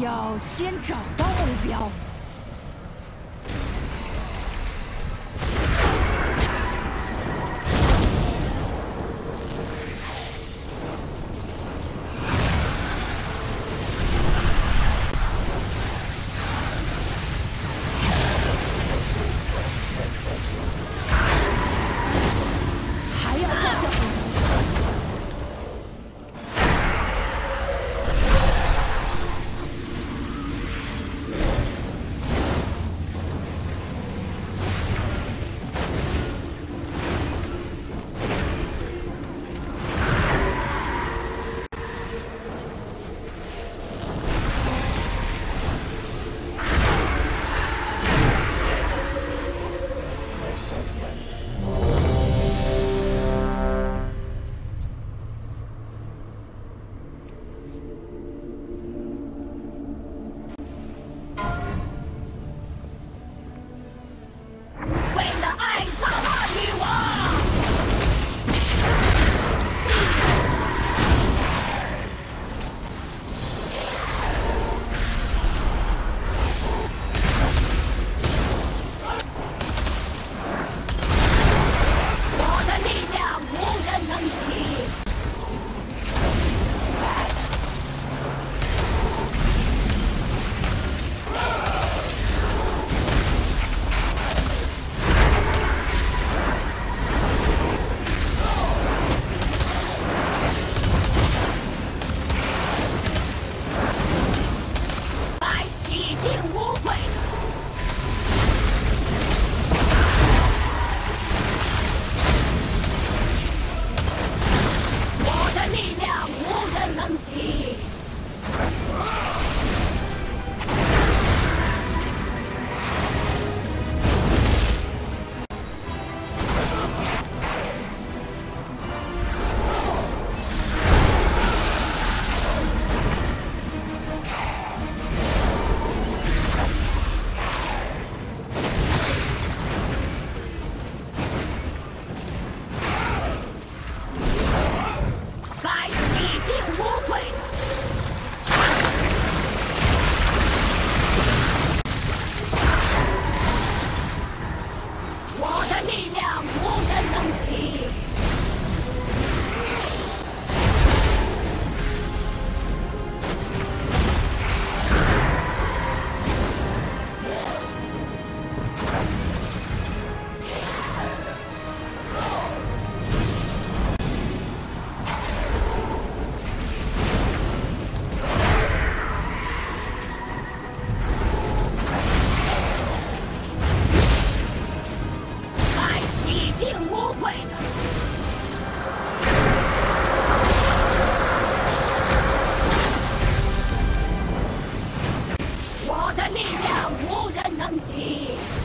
要先找到目标。的力量无人能敌。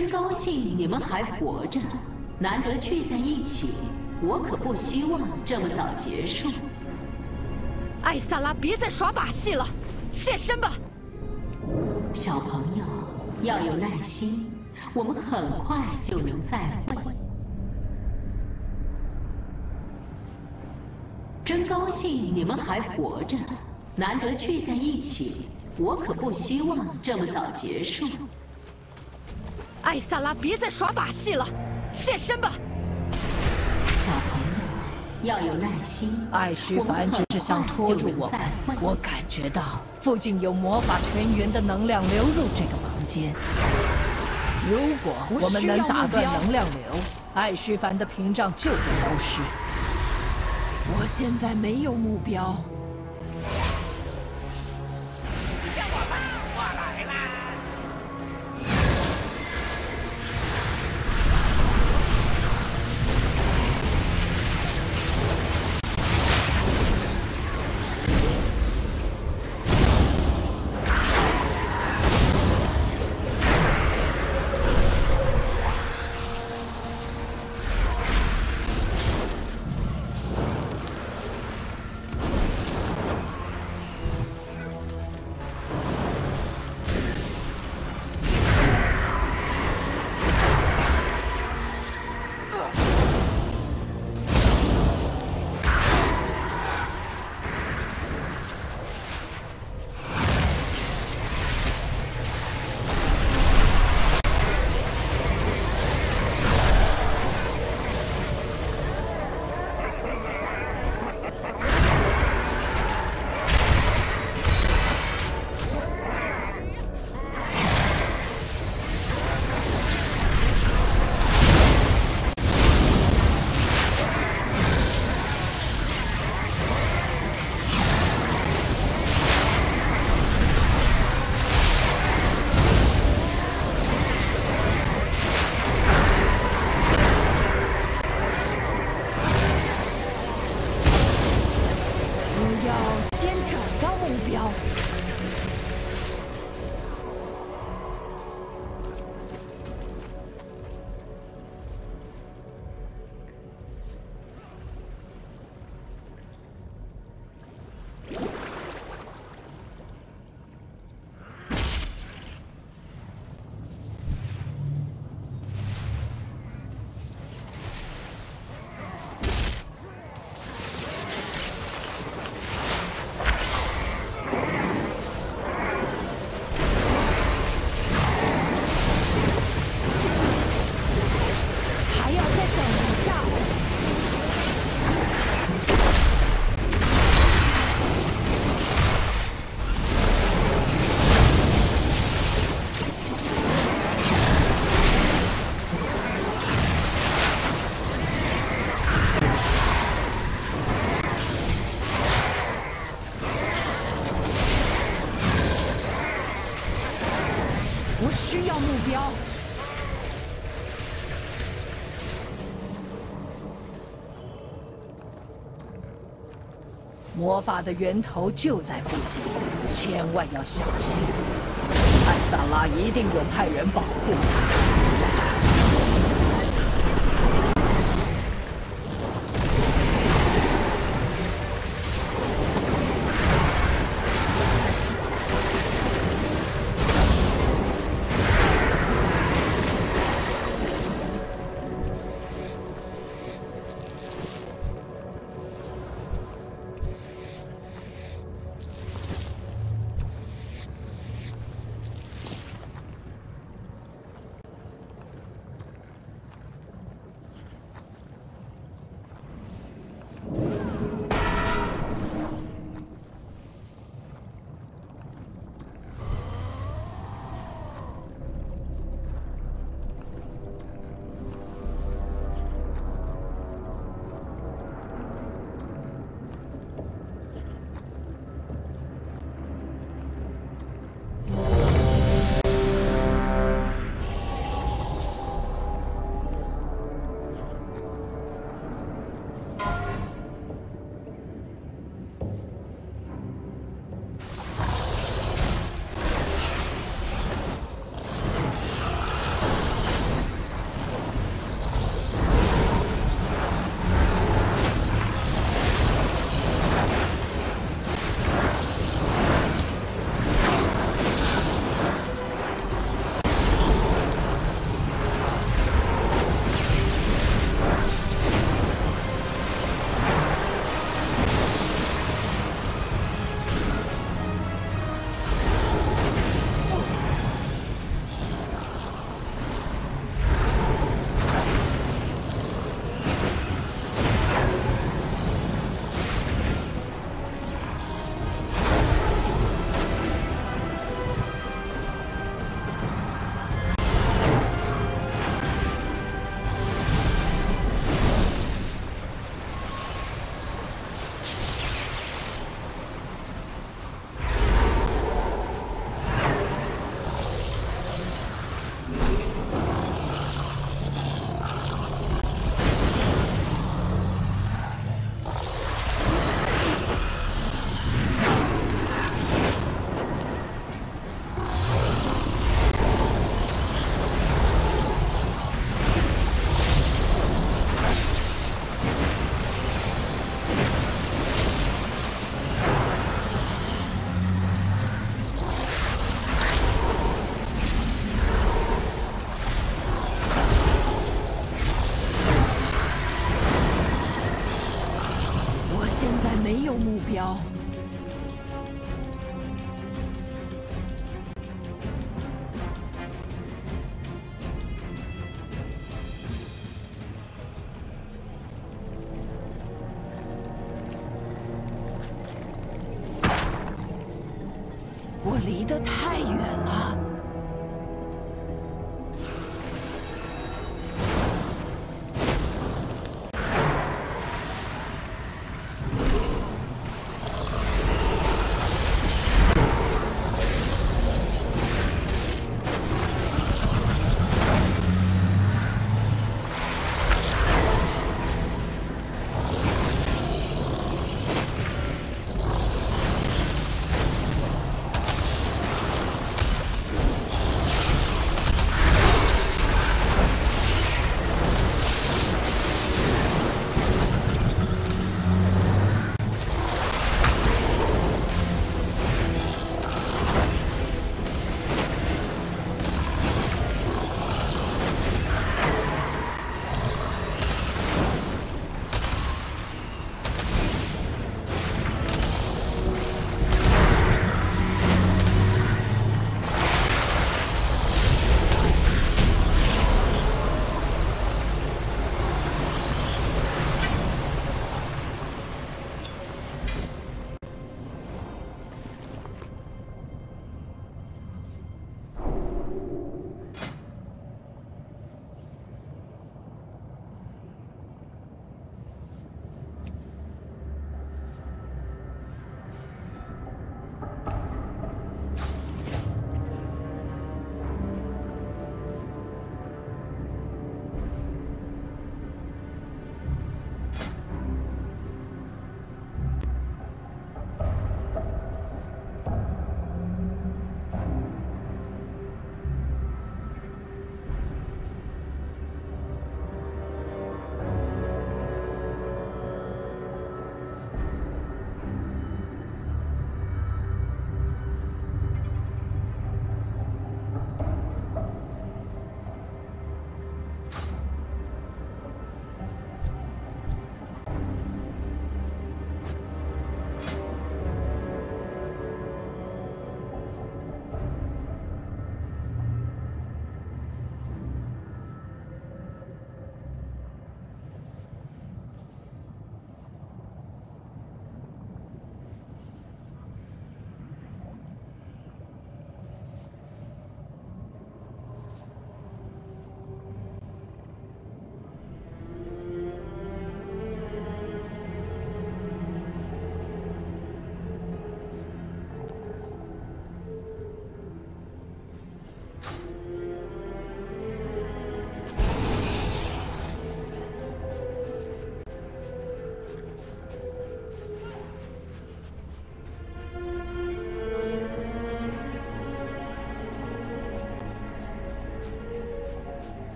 真高兴你们还活着，难得聚在一起，我可不希望这么早结束。艾萨拉，别再耍把戏了，现身吧！小朋友要有耐心，我们很快就能再会。真高兴你们还活着，难得聚在一起，我可不希望这么早结束。艾萨拉，别再耍把戏了，现身吧！小朋友要有耐心。艾虚凡只是想拖住我们，我感觉到附近有魔法泉源的能量流入这个房间。如果我们能打断能量流，艾虚凡的屏障就会消失。我现在没有目标。魔法的源头就在附近，千万要小心。艾萨拉一定有派人保护。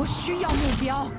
我需要目标。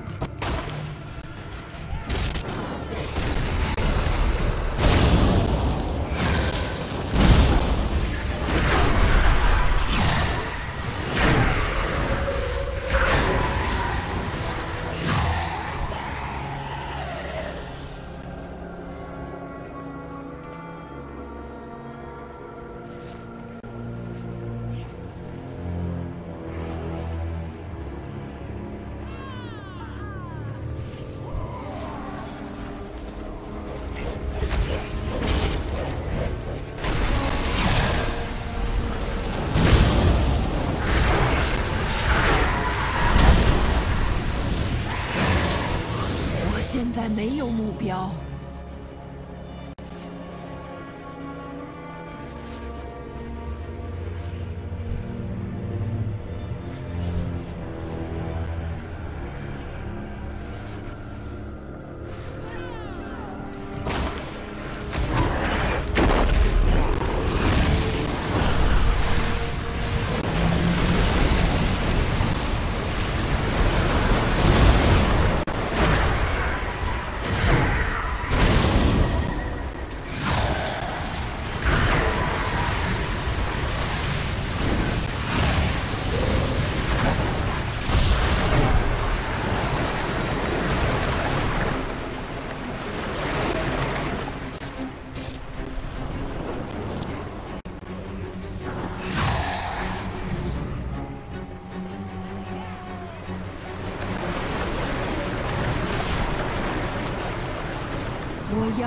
没有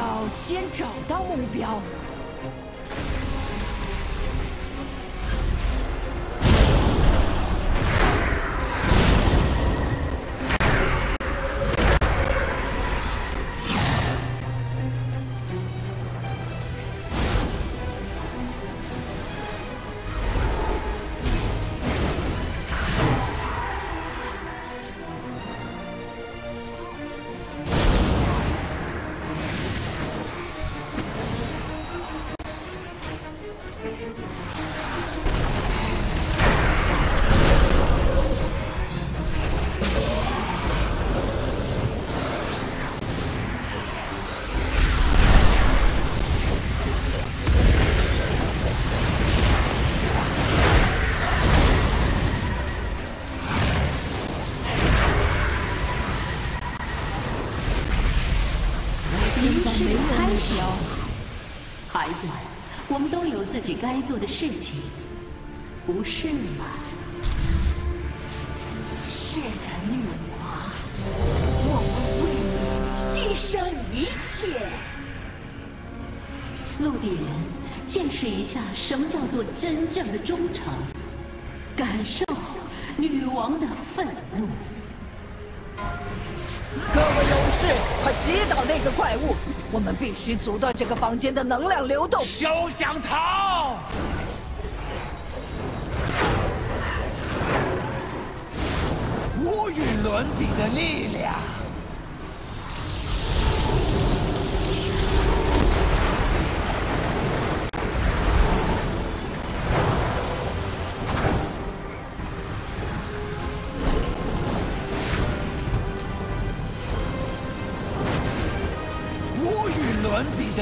要先找到目标。该做的事情，不是吗？是的，女王，我会为你牺牲一切。陆地人，见识一下什么叫做真正的忠诚，感受女王的愤怒。快击倒那个怪物！我们必须阻断这个房间的能量流动。休想逃！无与伦比的力量。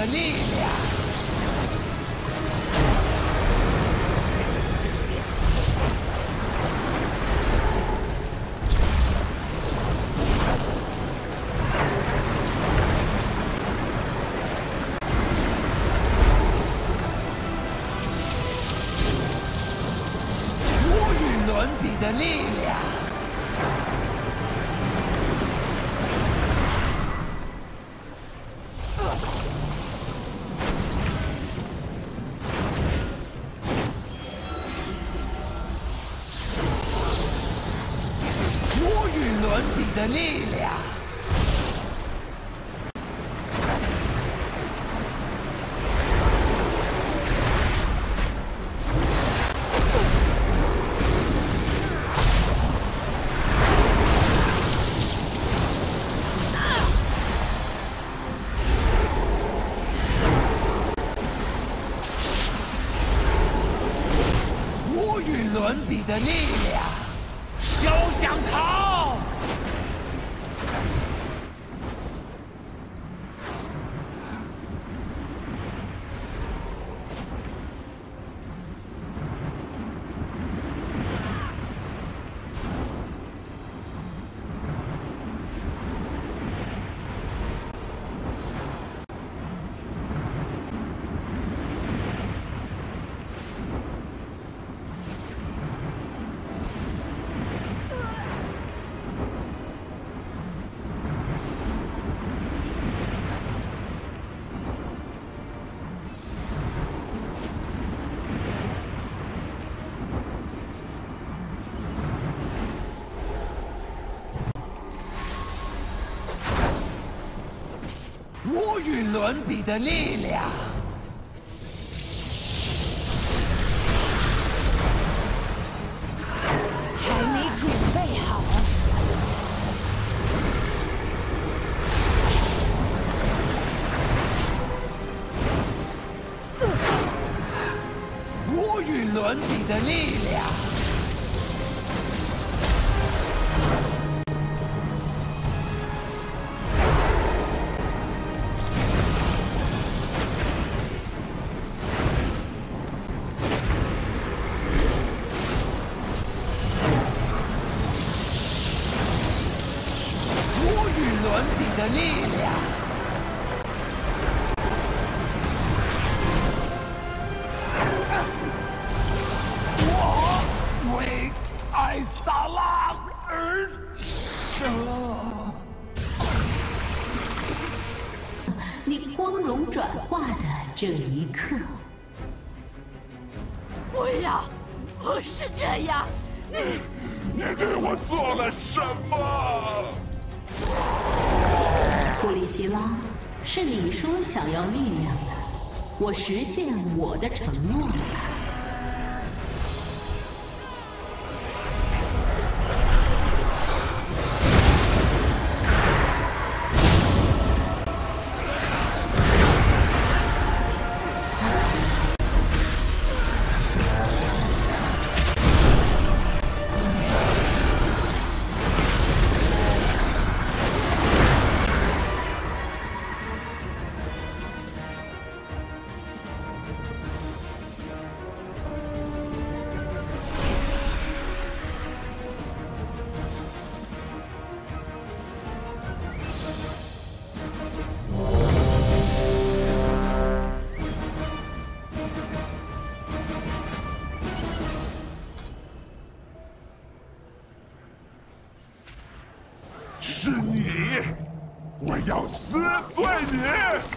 的与伦比的力量。实现我的承诺。要撕碎你！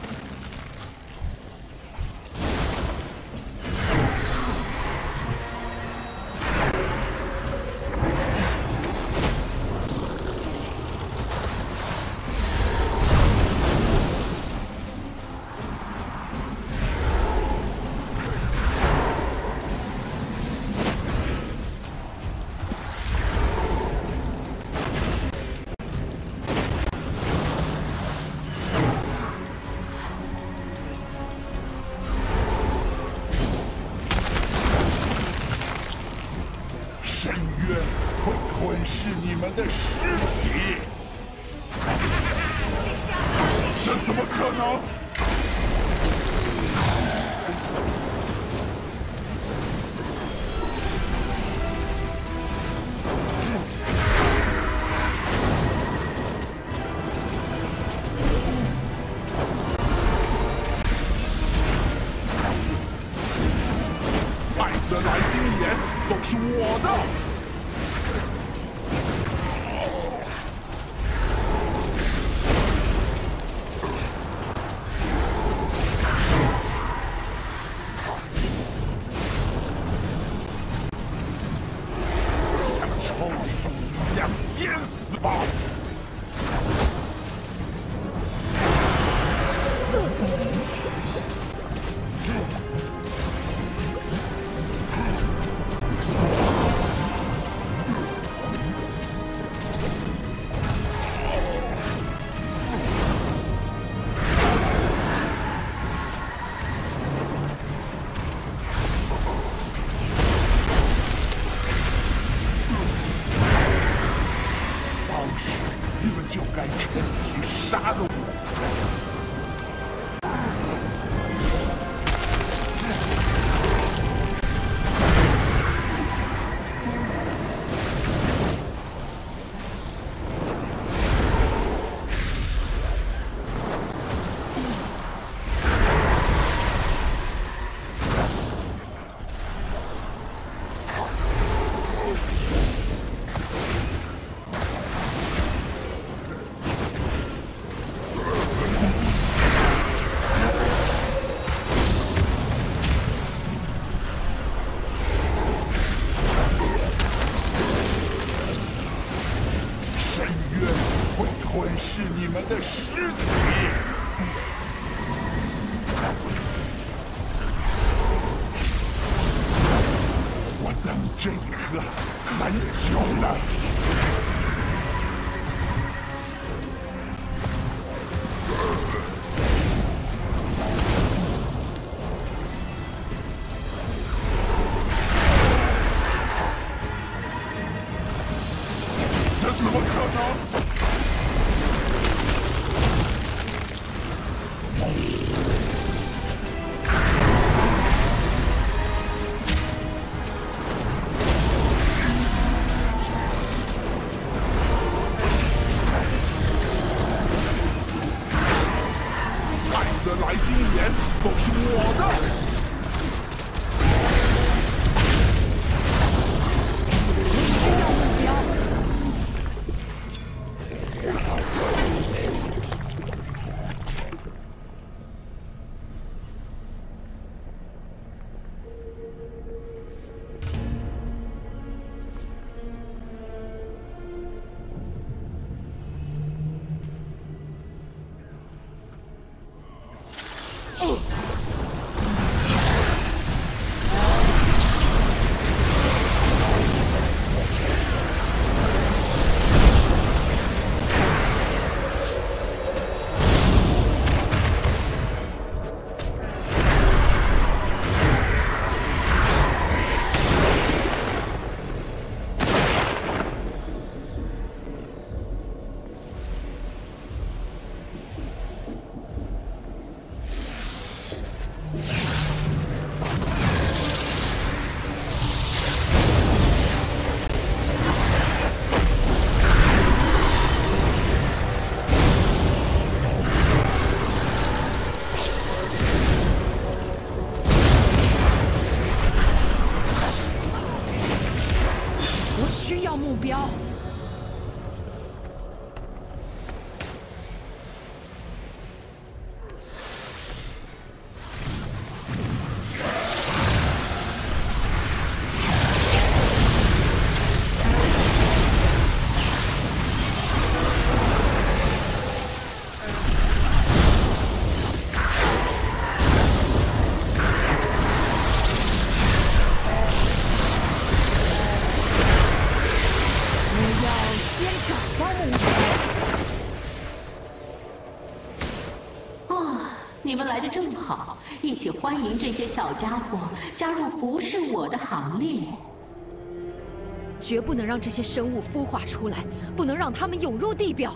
来的正好，一起欢迎这些小家伙加入服侍我的行列。绝不能让这些生物孵化出来，不能让它们涌入地表。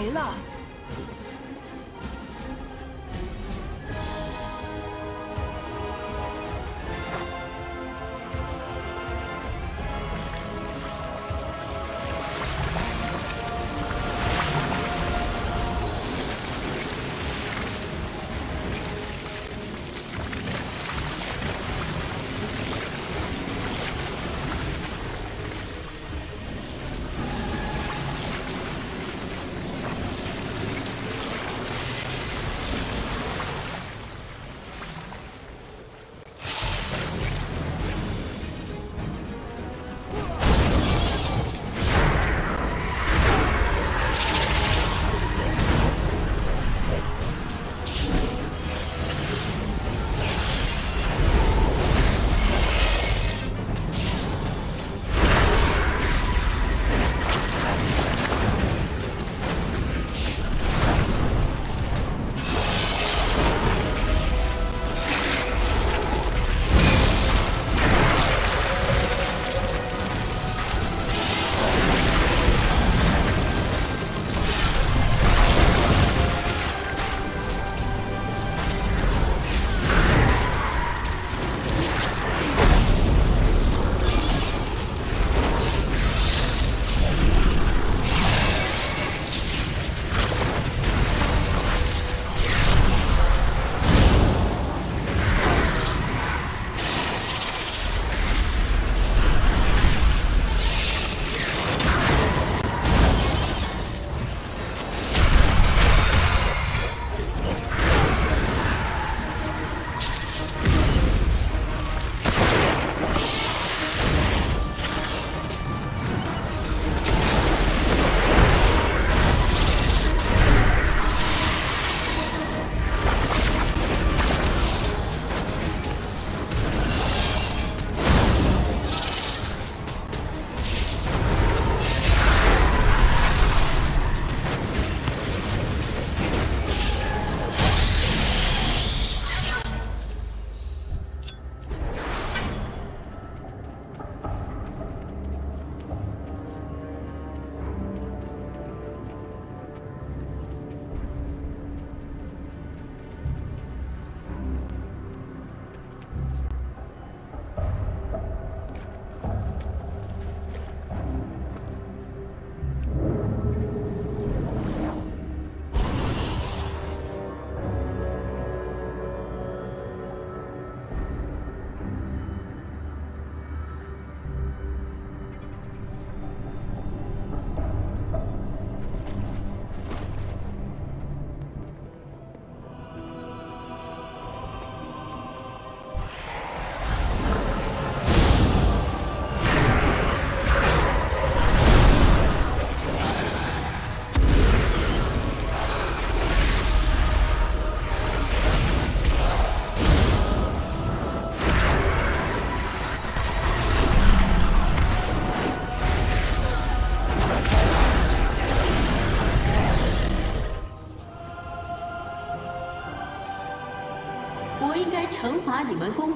没了。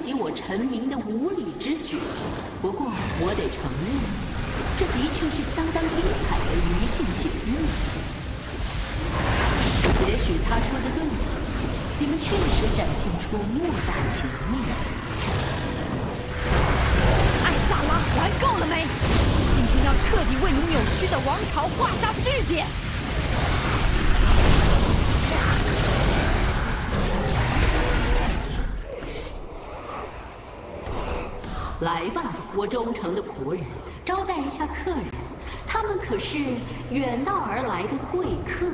及我臣民的无礼之举。不过，我得承认，这的确是相当精彩的离性解密。也许他说的对，你们确实展现出莫大情面。艾萨拉，玩够了没？今天要彻底为你扭曲的王朝画下句点。来吧，我忠诚的仆人，招待一下客人，他们可是远道而来的贵客。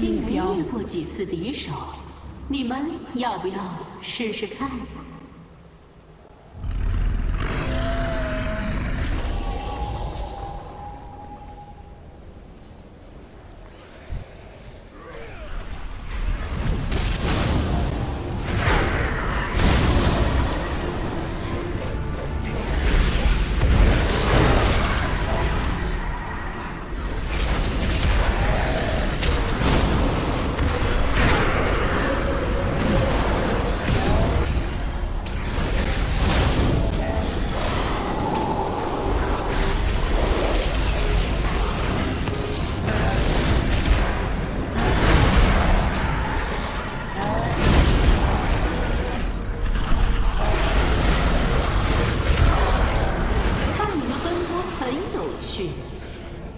没。遇过几次敌手，你们要不要试试看？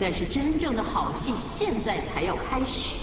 但是真正的好戏现在才要开始。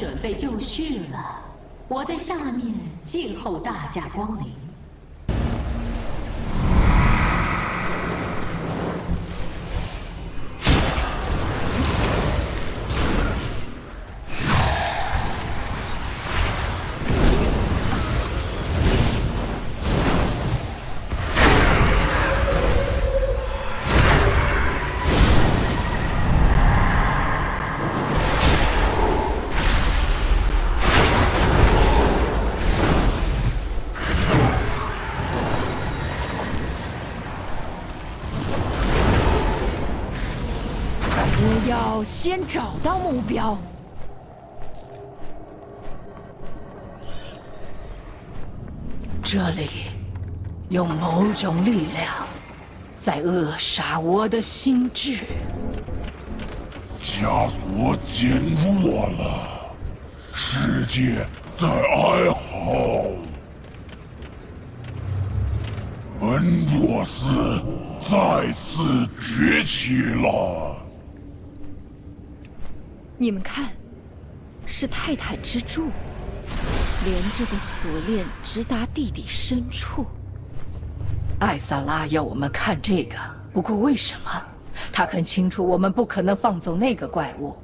准备就绪了，我在下面静候大驾光临。先找到目标。这里有某种力量在扼杀我的心智。枷锁减弱了，世界在哀嚎。恩若斯再次崛起了。你们看，是泰坦之柱，连着的锁链直达地底深处。艾萨拉要我们看这个，不过为什么？他很清楚我们不可能放走那个怪物。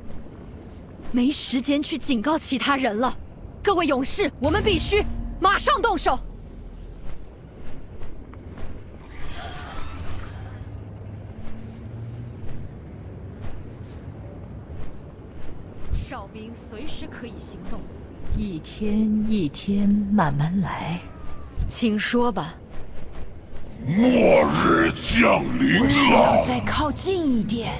没时间去警告其他人了，各位勇士，我们必须马上动手。哨兵随时可以行动，一天一天慢慢来，请说吧。末日降临了，需要再靠近一点，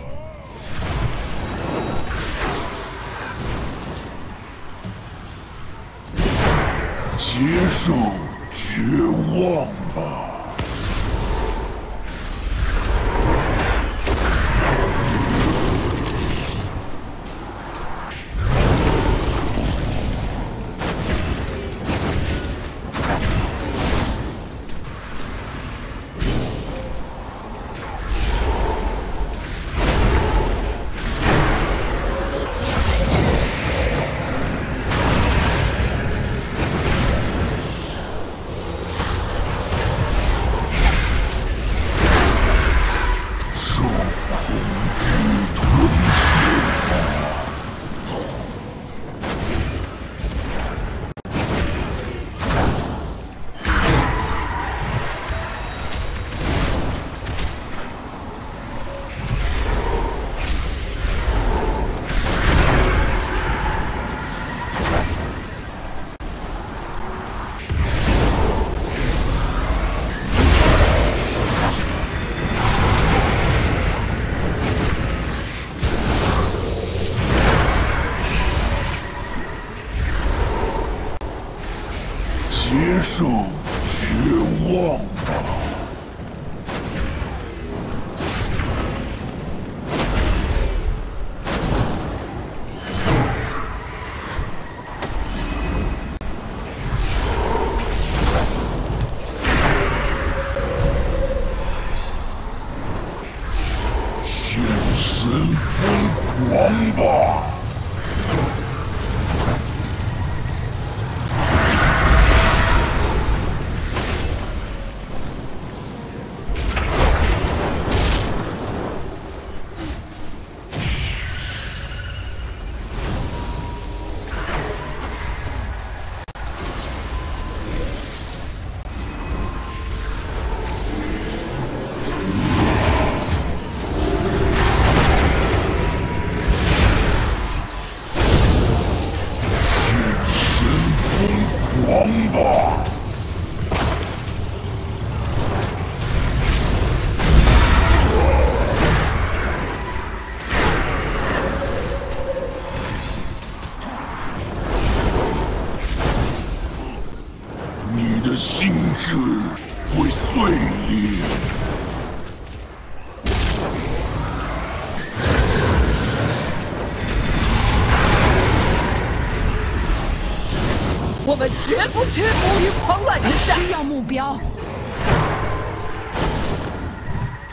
接受绝望吧。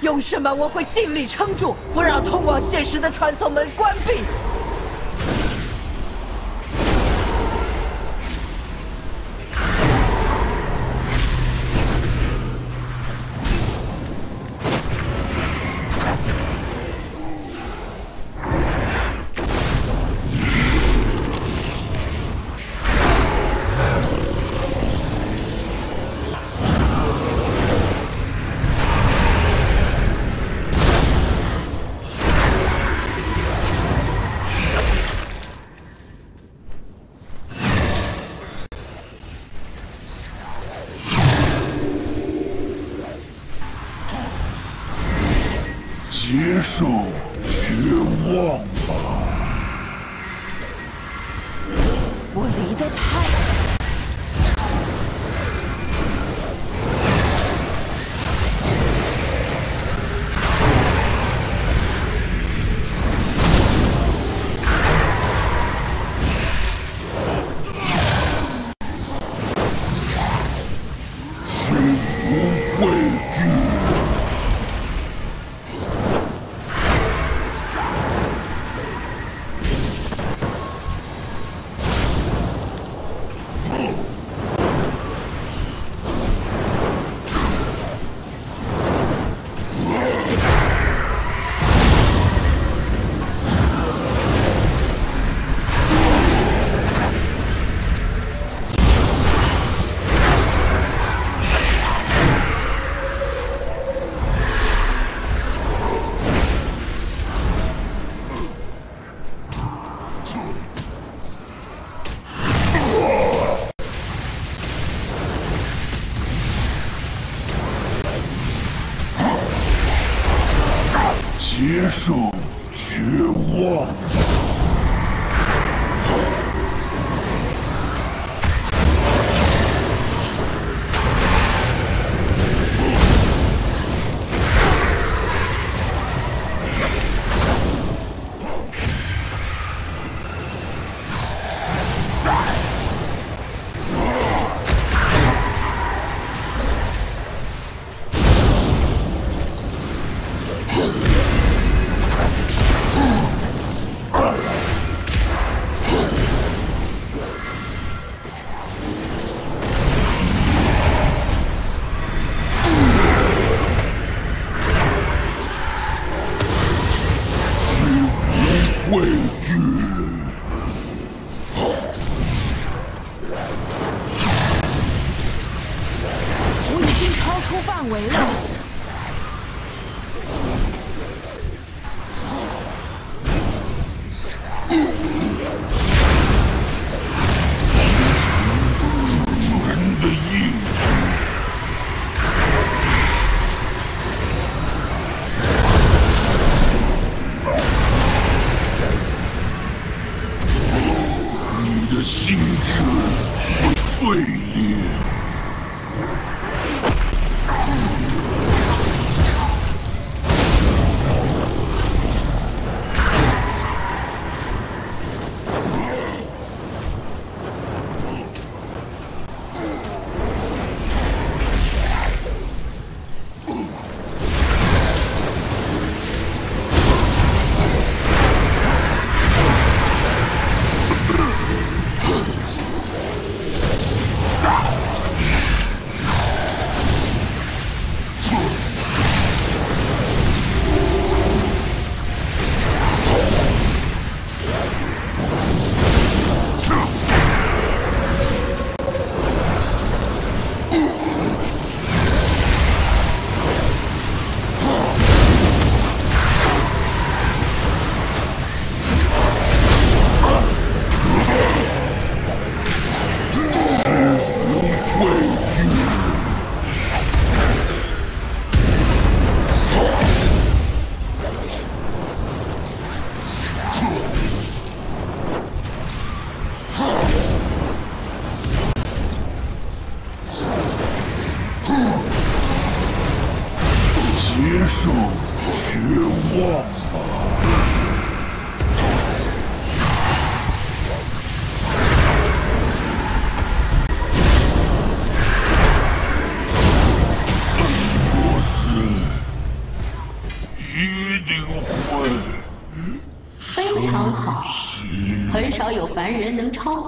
勇士们我会尽力撑住不让通往现实的传送门关闭？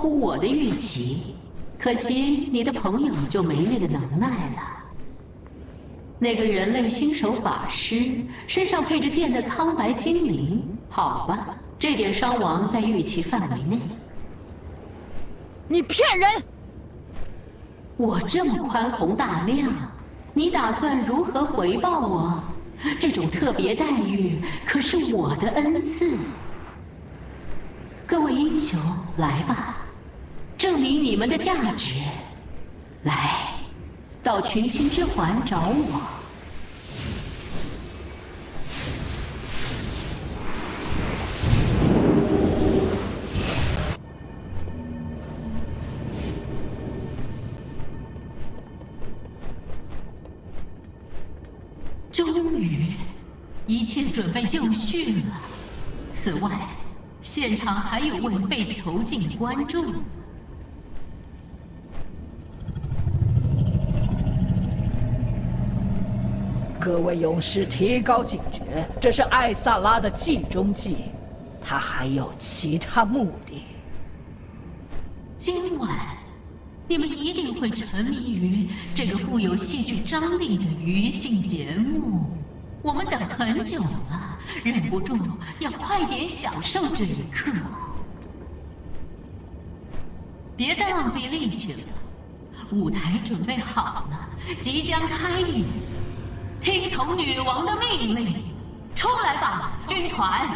乎我的预期，可惜你的朋友就没那个能耐了。那个人类新手法师身上配着剑的苍白精灵，好吧，这点伤亡在预期范围内。你骗人！我这么宽宏大量，你打算如何回报我？这种特别待遇可是我的恩赐。各位英雄，来吧，证明你们的价值。来，到群星之环找我。终于，一切准备就绪了。此外。现场还有位被囚禁的观各位勇士，提高警觉，这是艾萨拉的计中计，他还有其他目的。今晚，你们一定会沉迷于这个富有戏剧张力的娱性节目。我们等很久了，忍不住要快点享受这一刻。别再浪费力气了，舞台准备好了，即将开演。听从女王的命令，出来吧，军团！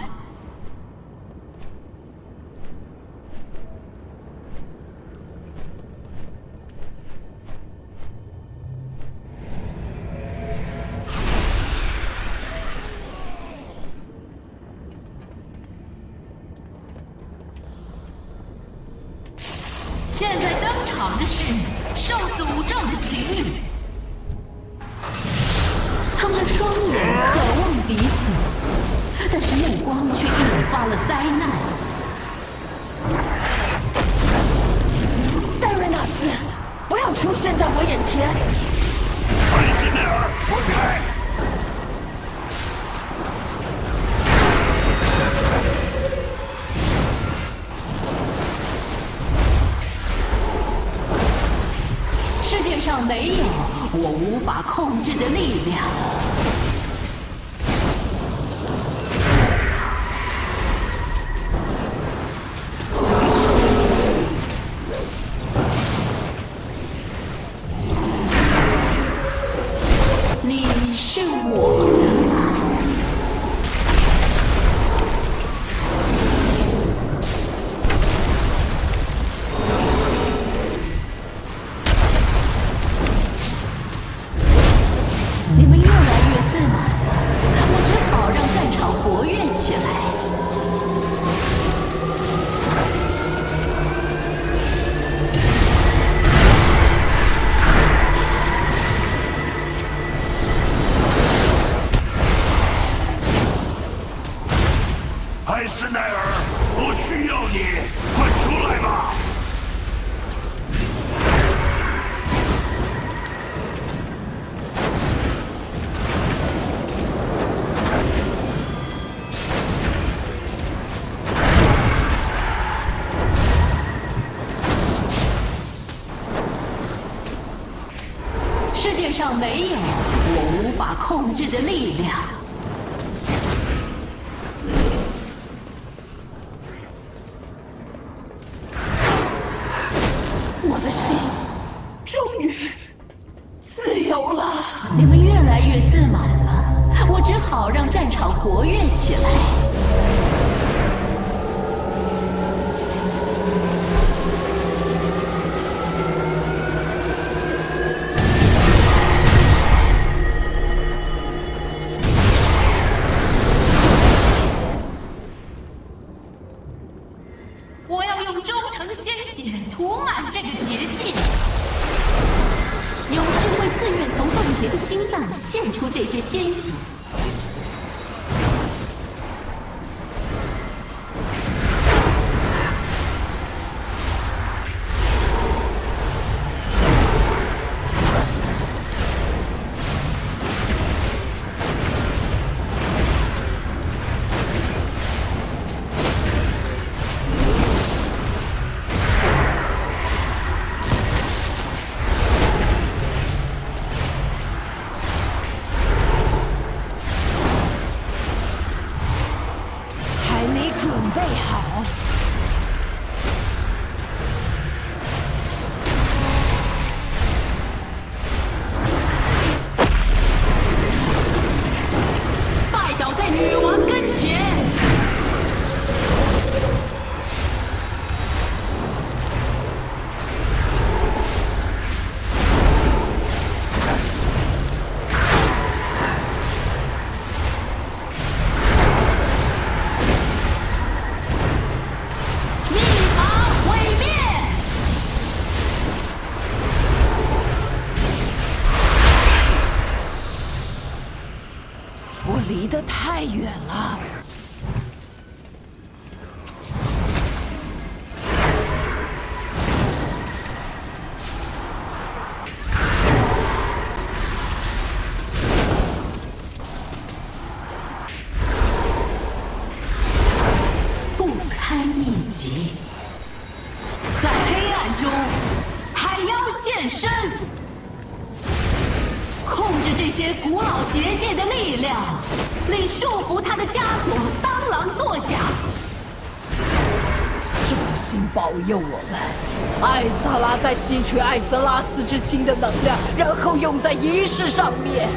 艾萨拉在吸取艾泽拉斯之心的能量，然后用在仪式上面。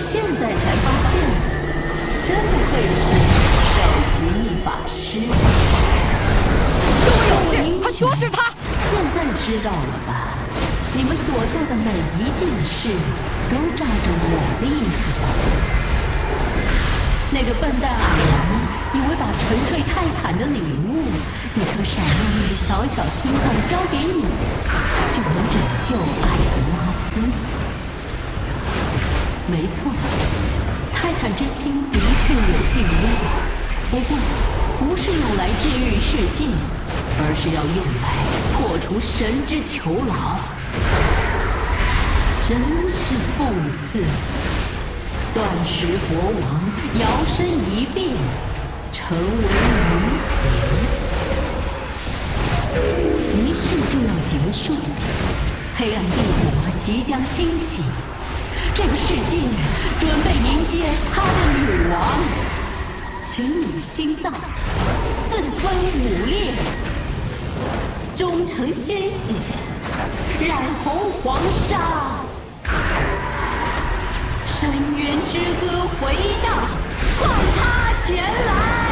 现在才发现，真不愧是首席秘法师。有事，快阻止他！现在知道了吧？你们所做的每一件事，都照着我的意思走。那个笨蛋矮人以为把沉睡泰坦的礼物，那颗闪亮亮的小小心脏交给你，就能拯救艾德拉斯。没错，泰坦之心的确有定力，不过不是用来治愈世界，而是要用来破除神之囚牢。真是讽刺！钻石国王摇身一变，成为王。仪式就要结束，黑暗帝国即将兴起，这个世界。准备迎接他的女王。请你心脏四分五裂，终成鲜血，染红黄沙。深渊之歌回荡，唤他前来。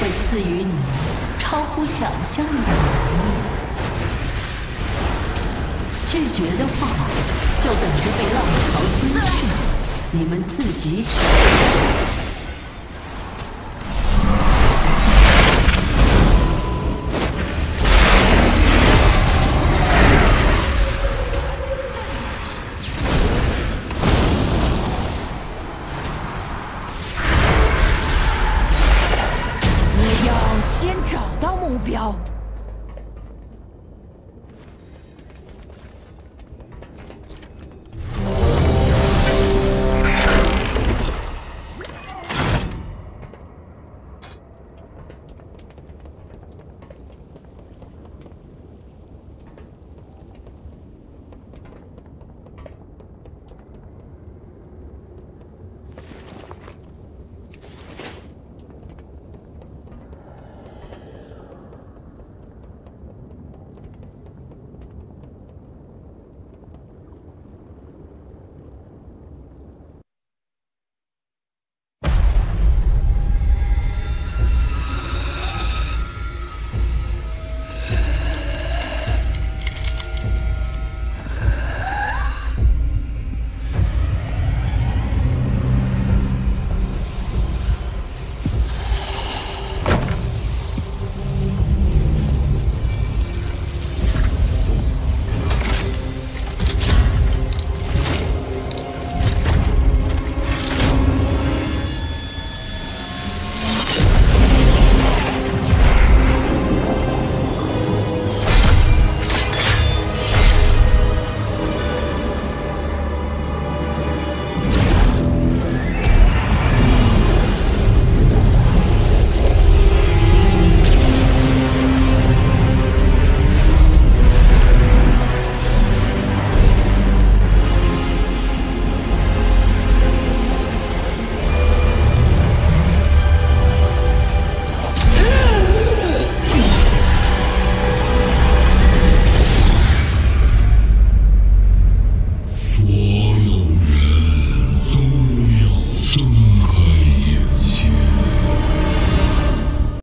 会赐予你超乎想象的能力。拒绝的话，就等着被浪潮吞噬。你们自己选。